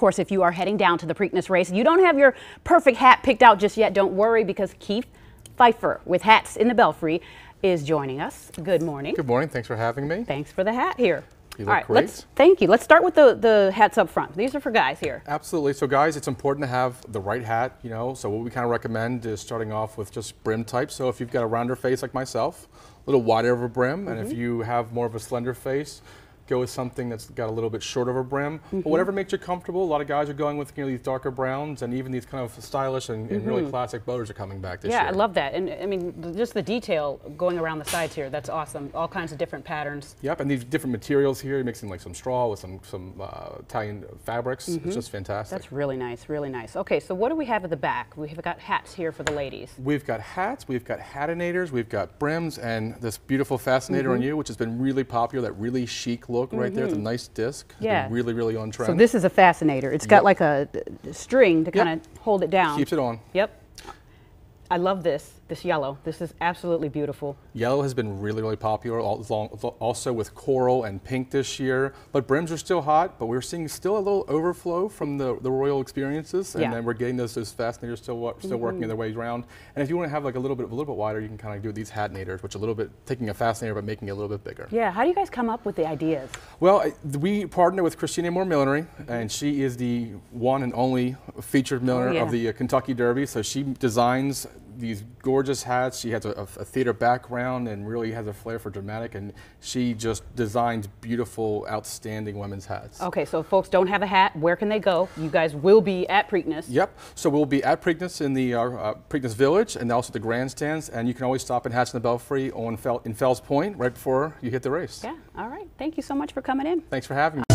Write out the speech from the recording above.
course, if you are heading down to the Preakness race, you don't have your perfect hat picked out just yet, don't worry because Keith Pfeffer with Hats in the Belfry is joining us. Good morning. Good morning. Thanks for having me. Thanks for the hat here. You All right, great. let's thank you. Let's start with the the hats up front. These are for guys here. Absolutely. So, guys, it's important to have the right hat. You know, so what we kind of recommend is starting off with just brim type. So, if you've got a rounder face like myself, a little wider of a brim, and Mm-hmm. if you have more of a slender face. Go with something that's got a little bit short of a brim, Mm-hmm. but whatever makes you comfortable. A lot of guys are going with you know these darker browns, and even these kind of stylish and, and really classic boaters are coming back this Mm-hmm. Yeah. I love that. And I mean, just the detail going around the sides here, that's awesome. All kinds of different patterns. Yep, and these different materials here, mixing like some straw with some some uh, Italian fabrics. It's just fantastic. Mm-hmm. That's really nice, really nice. Okay, so what do we have at the back? We have got hats here for the ladies. We've got hats, we've got hatinators, we've got brims, and this beautiful fascinator Mm-hmm. on you, which has been really popular. That really chic look right there. It's a mm-hmm. nice disc. Yeah. really, really on trend. So this is a fascinator. It's got like a, a string to Yep. kind of hold it down. keeps it on. Yep. I love this, this yellow. This is absolutely beautiful. Yellow has been really, really popular, al- as long- also with coral and pink this year. But brims are still hot, but we're seeing still a little overflow from the, the royal experiences, and Yeah. Mm-hmm. then we're getting those, those fascinators still still working their way around. And if you want to have like a little bit a little bit wider, you can kind of do these hatinators, which are a little bit taking a fascinator but making it a little bit bigger. Yeah, how do you guys come up with the ideas? Well, we partner with Christine Moore Millinery, and she is the one and only featured milliner Oh, yeah. of the uh, Kentucky Derby. So she designs these gorgeous hats. She has a, a- theater background and really has a flair for dramatic, and she just designs beautiful, outstanding women's hats. Okay, so if folks don't have a hat, where can they go? You guys will be at Preakness. Yep. So we'll be at Preakness in the uh, uh, Preakness Village and also the grandstands, and you can always stop in Hats in the Belfry on Fel- in Fells Point right before you hit the race. Yeah, all right. Thank you so much for coming in. Thanks for having me.